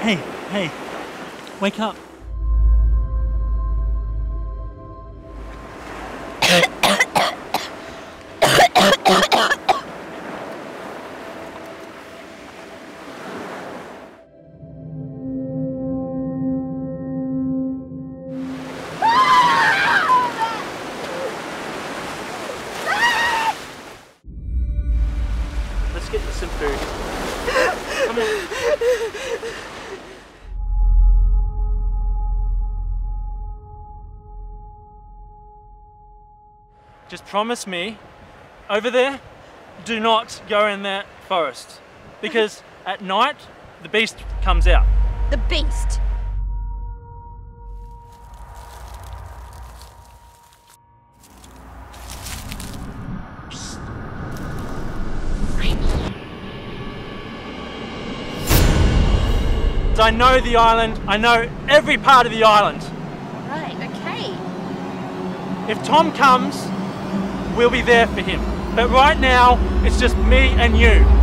Hey, hey, wake up. Let's get some food. Come on. Just promise me, over there, do not go in that forest. Because at night, the beast comes out. The beast. I know the island, I know every part of the island. Right, okay. If Tom comes, we'll be there for him. But right now, it's just me and you.